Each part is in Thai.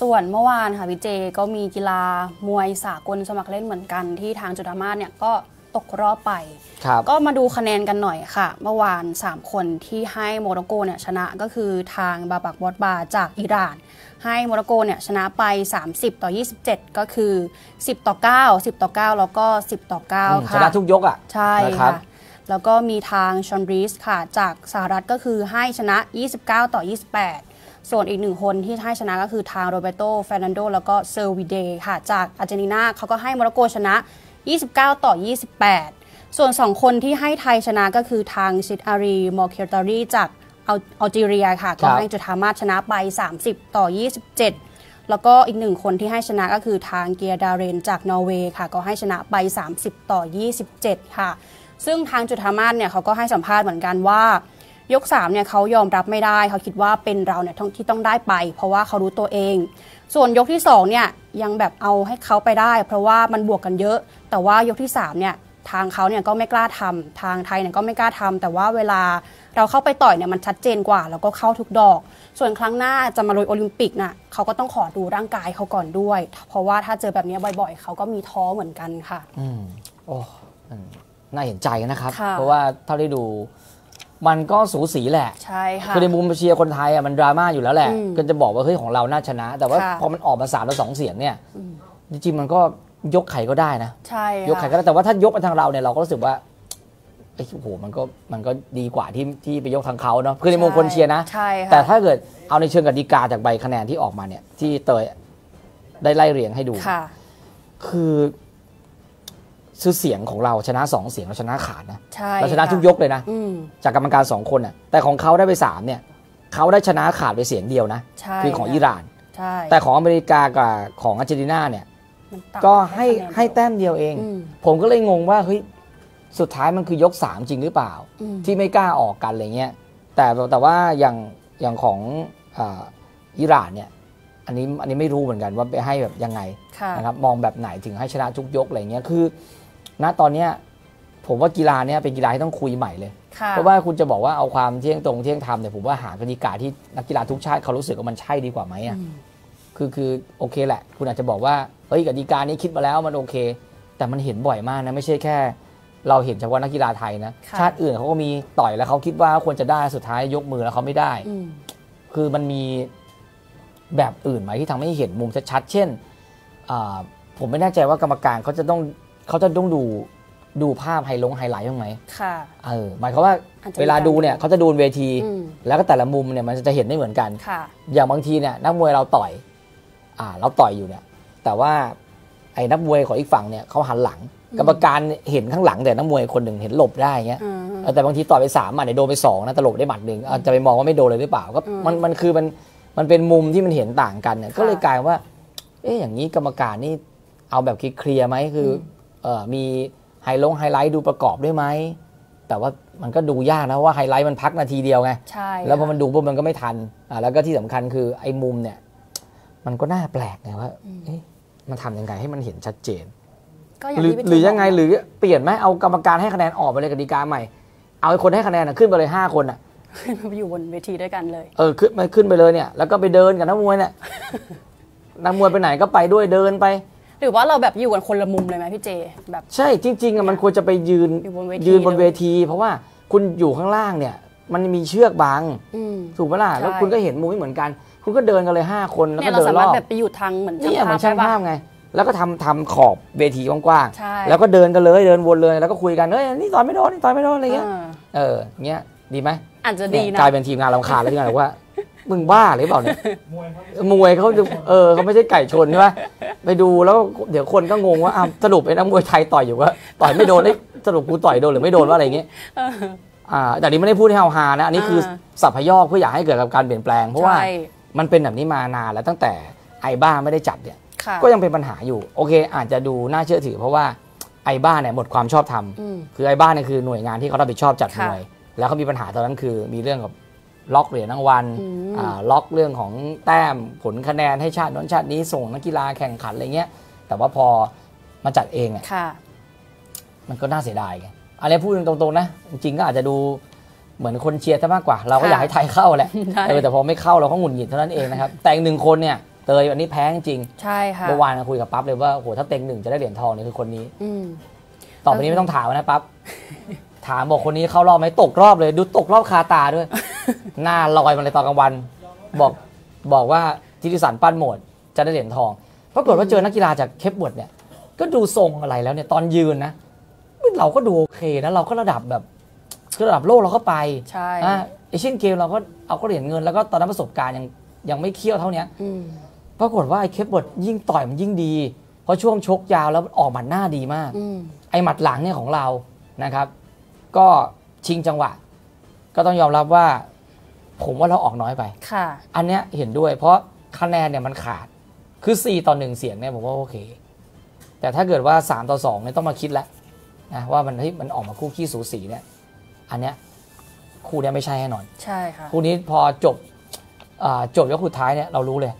ส่วนเมื่อวานค่ะพี่เจก็มีกีฬามวยสากลสมัครเล่นเหมือนกันที่ทางจุฑามาศเนี่ยก็ตกรอบไปครับก็มาดูคะแนนกันหน่อยค่ะ เมื่อวาน 3 คนที่ให้โมร็อกโกเนี่ยชนะก็คือทางบาบักวอดบาจากอิหร่าน ให้โมร็อกโกเนี่ยชนะไป 30 ต่อ 27 ก็คือ 10 ต่อ 9 10 ต่อ 9 แล้วก็ 10 ต่ออืม9ชค่ะนะทุกยกอะ ใช่นะครับค่ะแล้วก็มีทางชอนบรีสค่ะ จากสหรัฐก็คือให้ชนะ 29 ต่อ 28 ส่วนอีกหนึ่งคนที่ให้ชนะก็คือทางโรเบโตเฟรนันโดแล้วก็เซอร์วิเดค่ะ จากอาร์เจนตินาเขาก็ให้โมร็อกโกชนะ 29 ต่อ 28 ส่วน 2 คนที่ให้ไทยชนะก็คือทางซิดอารีมอร์เคตารีจากอัลอัลจีเรียค่ะ ก็ให้จุฑามาศชนะไป 30 ต่อ 27 แล้วก็อีกหนึ่งคนที่ให้ชนะก็คือทางเกียร์ดาเรนจากนอร์เวย์ค่ะ ก็ให้ชนะไป 30 ต่อ 27 ค่ะ ซึ่งทางจุธามาศเนี่ยเขาก็ให้สัมภาษณ์เหมือนกันว่า ยก3เนี่ยเขายอมรับไม่ได้ เขาคิดว่าเป็นเราเนี่ยต้องที่ต้องได้ไป เพราะว่าเขารู้ตัวเอง ส่วนยกที่2เนี่ยยังแบบเอาให้เขาไปได้ เพราะว่ามันบวกกันเยอะ แต่ว่ายกที่3เนี่ยทางเขาเนี่ยก็ไม่กล้าทำทางไทยเนี่ยก็ไม่กล้าทำแต่ว่าเวลาเราเข้าไปต่อยเนี่ยมันชัดเจนกว่า แล้วก็เข้าทุกดอก ส่วนครั้งหน้าจะมาลุยโอลิมปิกน่ะเขาก็ต้องขอดูร่างกายเขาก่อนด้วย เพราะว่าถ้าเจอแบบนี้บ่อยๆ เขาก็มีท้อเหมือนกันค่ะ อืมโอ้มันน่าเห็นใจนะครับค่ะเพราะว่าเท่าที่ดู มันก็สูสีแหละใช่ค่ะคือในมุมเชียร์คนไทยอะมันดราม่าอยู่แล้วแหละอืมก็จะบอกว่าเฮ้ยของเราน่าชนะ แต่ว่าค่ะพอมันออกมาสามต่อสองเสียงเนี่ยจริงๆมันก็ยกไข่ก็ได้นะใช่ยกไข่ค่ะก็ได้แต่ว่าถ้ายกไปทางเราเนี่ยเราก็รู้สึกว่าเอ้ยโอ้โหมันก็มันก็ดีกว่าที่ที่ไปยกทางเขาเนาะคือในมุมคนเชียร์นะใช่ค่ะแต่ถ้าเกิดเอาในเชิงกติกาจากใบคะแนนที่ออกมาเนี่ย ที่เตยได้ไล่เรียงให้ดูค่ะ คือชื่อเสียงของเราชนะสองเสียงเราชนะขาดนะใช่เราชนะค่ทุกยกเลยนะอืมจากกรรมการสองคนน่ะแต่ของเขาได้ไปสามเนี่ยเขาได้ชนะขาดไปเสียงเดียวนะใช่คือของค่ะอิหร่านใช่แต่ของอเมริกากับของอาร์เจนตินาเนี่ยมันต่างก็ให้คะแนนให้เดียวแต้มเดียวเองอืมผมก็เลยงงว่าเฮ้ยสุดท้ายมันคือยกสามจริงหรือเปล่าอืมที่ไม่กล้าออกกันอะไรเงี้ยแต่แต่ว่าอย่างอย่างของอ่าอิหร่านเนี่ยอันนี้อันนี้ไม่รู้เหมือนกันว่าไปให้แบบยังไงค่ะนะครับมองแบบไหนถึงให้ชนะทุกยกอะไรเงี้ยคือ ณตอนเนี้ยผมว่ากีฬาเนี้ยเป็นกีฬาที่ต้องคุยใหม่เลยค่ะเพราะว่าคุณจะบอกว่าเอาความเที่ยงตรงเที่ยงธรรมเนี่ยผมว่าหากติกาที่นักกีฬาทุกชาติเขารู้สึกว่ามันใช่ดีกว่าไหมอะอืมคือคือโอเคแหละ คุณอาจจะบอกว่าเฮ้ยกติกานี้คิดมาแล้วมันโอเค แต่มันเห็นบ่อยมากนะไม่ใช่แค่ เราเห็นเฉพาะนักกีฬาไทยนะค่ะชาติอื่นเขาก็มีต่อยแล้วเขาคิดว่าควรจะได้สุดท้ายยกมือแล้วเขาไม่ได้อืมคือมันมีแบบอื่นไหมที่ทำให้เห็นมุมชัดๆเช่นอ่าผมไม่แน่ใจว่ากรรมการเขาจะต้อง เขาจะต้องดูดูภาพไฮลงไฮไลท์บ้างไหมค่ะ เออหมายความว่าอาจจะมีเวลาดูเนี่ยเขาจะดูบนเวทีอืมแล้วก็แต่ละมุมเนี่ยมันจะเห็นไม่เหมือนกันค่ะ อย่างบางทีเนี่ยนักมวยเราต่อย อ่า เราต่อยอยู่เนี่ย แต่ว่าไอ้นักมวยของอีกฝั่งเนี่ยเขาหันหลัง กรรมการเห็นข้างหลังแต่นักมวยคนหนึ่งเห็นหลบได้เงี้ยอืมเออแต่บางทีต่อยไปสามอะเดี๋ยวโดนไปสองนะแตหลบได้หมัดหนึ่งอาจจะไปมองว่าไม่โดนเลยหรือเปล่าก็อืมมันมันคือมันมันเป็นมุมที่มันเห็นต่างกันเนี่ยค่ะก็เลยกลายว่า เอ๊ะอย่างนี้กรรมการนี่เอาแบบเคลียร์ๆไหมคืออเออ มีไฮลงไฮไลท์ดูประกอบด้วยไหม แต่ว่ามันก็ดูยากนะเพราะว่าไฮไลท์มันพักนาทีเดียวไง ใช่ แล้วพอค่ะมันดูปุ๊บมันก็ไม่ทันอ่าแล้วก็ที่สำคัญคือไอ้มุมเนี่ย มันก็น่าแปลกไงว่าเอ๊ะมันทำยังไงให้มันเห็นชัดเจนก็อย่างหรือที่พี่หรือยังไงบกหรือเปลี่ยนไหมเอากรรมการให้คะแนนออกไปเลยกติกาใหม่ เอาไอ้คนให้คะแนนนะขึ้นไปเลยห้าคนอะขึ้นมาอยู่บนเวทีด้วยกันเลย เออขึ้นมาขึ้นไปเลยเนี่ย แล้วก็ไปเดินกับนักมวยเนี่ยนักมวยไปไหนก็ไปด้วยเดินไปห รือว่าเราแบบอยู่กันคนละมุมเลยไหมพี่เจแบบ ใช่จริงๆอะมันควรจะไปยืนอยู่บนเวทียืนบนเลยเวที เพราะว่าคุณอยู่ข้างล่างเนี่ย มันมีเชือกบังอืม ถูกปะล่ะใช่แล้วคุณก็เห็นมุมไม่เหมือนกัน คุณก็เดินกันเลยห้าคนแล้วเนี่ยก็เราเดินสารมารถอบแบบไปอยู่ทางเหมือนเนี่ยเหมือนช่างได้ปะภาพไง แล้วก็ทำทำขอบเวทีกว้างใช่ ๆ แล้วก็เดินกันเลยเดินวนเลยแล้วก็คุยกันเฮ้ยนี่ต่อยไม่โดนนี่ต่อยไม่โดนอะไรเงี้ยอ่าเออเงี้ยดีไหมอาจจะดีเนี่ยนะ กลายเป็นทีมงานรำคาญแล้วที่งานบอกว่า มึงบ้าหรือเปล่าเนี่ยมวยเขาจะเออเขาไม่ใช่ไก่ชนใช่ไหมไปดูแล้วเดี๋ยวคนก็งงว่าอ้าวสรุปไอ้นักมวยไทยต่อยอยู่ว่าต่อยไม่โดนไอ้ยสรุปกูต่อยโดนหรือไม่โดนว่าอะไรเงี้ยเอออ่าแต่นี้ไม่ได้พูดให้เฮาฮานะอันนี้คืออาสัพพยอกเพื่ออยากให้เกิดกับการเปลี่ยนแปลง เพราะว่าใช่มันเป็นแบบนี้มานานแล้วตั้งแต่ไอบ้าไม่ได้จัดเนี่ยค่ะก็ยังเป็นปัญหาอยู่โอเค อาจจะดูน่าเชื่อถือ เพราะว่าไอบ้าเนี่ยหมดความชอบธรรมอืมคือไอบ้าเนี่ยคือหน่วยงานที่เขารับผิดชอบจัดมค่ะวย แล้วเขามีปัญหาตอนนั้นคือมีเรื่องกับ ล็อกเหรียญรางวัลอืมอ่าล็อกเรื่องของแต้มผลคะแนนให้ชาติโน้นชาตินี้ส่งนักกีฬาแข่งขันอะไรเงี้ย แต่ว่าพอมาจัดเองเนี่ยค่ะมันก็น่าเสียดายไงอันนี้พูดตรงๆนะ จริงๆก็อาจจะดูเหมือนคนเชียร์ซะมากกว่า เราก็ค่ะอยากให้ไทยเข้าแหละใช่เออแต่พอไม่เข้าเราก็หงุดหงิดเท่านั้นเองนะครับ แต่อีกหนึ่งคนเนี่ยเตยวันนี้แพ้จริงใช่ค่ะเมื่อวานเราคุยกับปั๊บเลยว่าโอ้โหถ้าเต็งหนึ่งจะได้เหรียญทองนี่คือคนนี้อืมต่อไปนี้ไม่ต้องถามนะปั๊บถามบอกคนนี้เข้ารอบไหมตกรอบเลย ดูตกรอบคาตาด้วย หน้าลอยมาเลยตอนกลางวัน บอกบอกว่าทิติสันปั้นโหมดจะได้เหรียญทองปรากฏว่าเจอนักกีฬาจากเคปบวดเนี่ย ก็ดูทรงอะไรแล้วเนี่ยตอนยืนนะเราก็ดูโอเคนะเราก็ระดับแบบคือระดับโลกเราก็ไปใช่อะเอเชียนเกมเราก็เอาก็เหรียญเงินแล้วก็ตอนนั้นประสบการณ์ยังยังไม่เคี่ยวเท่าเนี้ยอืมปรากฏว่าไอ้เคปบดยิ่งต่อยมันยิ่งดี เพราะช่วงชกยาวแล้วมันออกหมัดหน้าดีมากอืมไอ้หมัดหลังเนี่ยของเรานะครับ ก็ชิงจังหวะ ก็ต้องยอมรับว่า ผมว่าเราออกน้อยไปค่ะอันเนี้ยเห็นด้วย เพราะคะแนนเนี่ยมันขาดคือ 4 ต่อ 1 เสียงเนี่ยผมว่าโอเค แต่ถ้าเกิดว่า 3 ต่อ2เนี่ยต้องมาคิดแล้วนะว่ามันเฮ้ยมันออกมาคู่ขี้สูสีเนี่ยอันเนี้ยคู่เนี้ยไม่ใช่แน่นอนใช่ค่ะคู่นี้พอจบอ่าจบยกสุดท้ายเนี่ยเรารู้เลย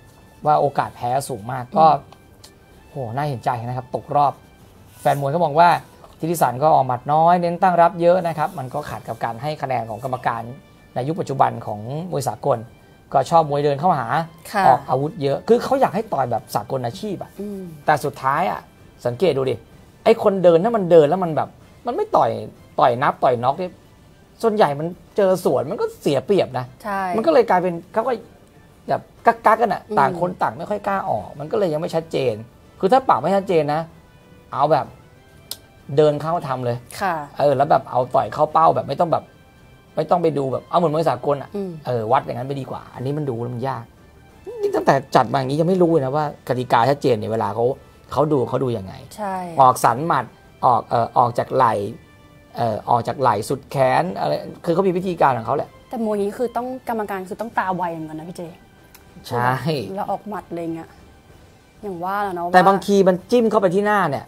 ว่าโอกาสแพ้สูงมากก็โหน่าเห็นใจนะครับ ตกรอบ แฟนมวยก็มองว่าทิติสันก็ออกหมัดน้อย เน้นตั้งรับเยอะนะครับ มันก็ขัดกับการให้คะแนนของกรรมการ ในยุคปัจจุบันของมวยสากล ก็ชอบมวยเดินเข้าหาค่ะออกอาวุธเยอะคือเขาอยากให้ต่อยแบบสากลอาชีพอะอืมแต่สุดท้ายอะสังเกตดูดิไอ้คนเดินถ้ามันเดินแล้วมันแบบ มันไม่ต่อยต่อยนับต่อยน็อกเนี่ยส่วนใหญ่มันเจอสวนมันก็เสียเปรียบนะใช่มันก็เลยกลายเป็นเขาก็แบบกักกักๆกันอะอืมต่างคนต่างไม่ค่อยกล้าออก มันก็เลยยังไม่ชัดเจน คือถ้าปากไม่ชัดเจนนะ เอาแบบเดินเข้าทำเลย ค่ะ เออ แล้วแบบเอาต่อยเข้าเป้าแบบไม่ต้องแบบ ไม่ต้องไปดูแบบเอาเหมือนมวยสากลอะอืมเออวัดอย่างนั้นไปดีกว่า อันนี้มันดูแล้วมันยากนี่ตั้งแต่จัดมาอย่างนี้ยังไม่รู้เลยนะว่ากติกาชัดเจนเนี่ยเวลาเขาเขาดูเขาดูยังไงใช่ออกสันหมัดออกเอ่อออกจากไหลเอ่อออกจากไหลสุดแขนอะไรคือเขามีวิธีการของเขาแหละ แต่มวยนี้คือต้องกรรมการคือต้องตาไวเหมือนกันนะพี่เจใช่แล้วออกหมัดอะไรเงี้ยอย่างว่าแหล้วเนาะแต่ว่บางทีมันจิ้มเข้าไปที่หน้าเนี่ย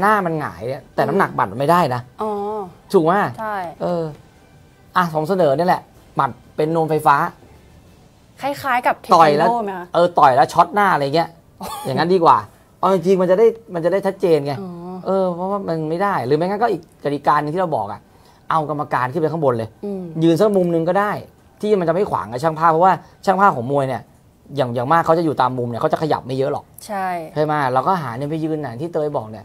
หน้ามันหงายเนี่ยแต่น้ำหนักหมัดมันไม่ได้นะอ๋อถูกไหมใช่เออ อะผมเสนอเนี่ยแหละ หมัดเป็นนวมไฟฟ้า คล้ายๆ กับเทคต่อยวันแล้วโดไหมคะเออต่อยแล้วช็อตหน้าอะไรเงี้ย อย่างนั้นดีกว่าเอาจริงๆมันจะได้มันจะได้ชัดเจนไง อ๋อเออเพราะว่ามันไม่ได้หรือไม่งั้นก็อีกกติกาหนึงที่เราบอกอะเอากรรมการขึ้นไปข้างบนเลย อืมยืนสักมุมหนึงก็ได้ ที่มันจะไม่ขวางกับช่างภาพเพราะว่าช่างภาพของมวยเนี่ยอย่างอย่างมากเขาจะอยู่ตามมุมเนี่ยเขาจะขยับไม่เยอะหรอกใช่ ใช่ไหมเราก็หาเนี่ยไปยืนน่ะที่เตยบอกเนี่ย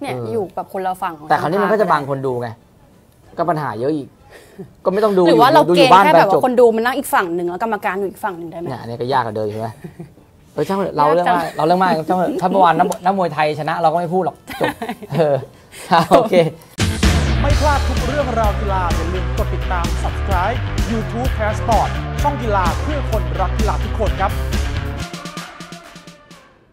เนี่ยเอออ อยู่แบบคนละฝั่งของแต่คราวนี้มันก็จะบังคนดูไง ก็ปัญหาเยอะอีก ก็ไม่ต้องดูหรือว่าเราดูอเกณยู่ฑ์บ้านแค่ไปแบบจบว่าคนดูมันนั่งอีกฝั่งหนึ่งแล้วกรรมการอยู่อีกฝั่งหนึ่งได้ไหมเนี่ยอันนี้ก็ยากกว่าเดิมใช่ไหมเออช่างเถอะเราเรื่องยากจังมากเราเรื่องมากช่างเถอะถ้าเมื่อวานนักนักมวยไทยชนะ เราก็ไม่พูดหรอกจบเออโอเค ไม่พลาดทุกเรื่องราวกีฬาอย่าลืมกดติดตาม subscribe YouTube Passport ช่องกีฬาเพื่อคนรักกีฬาทุกคนครับ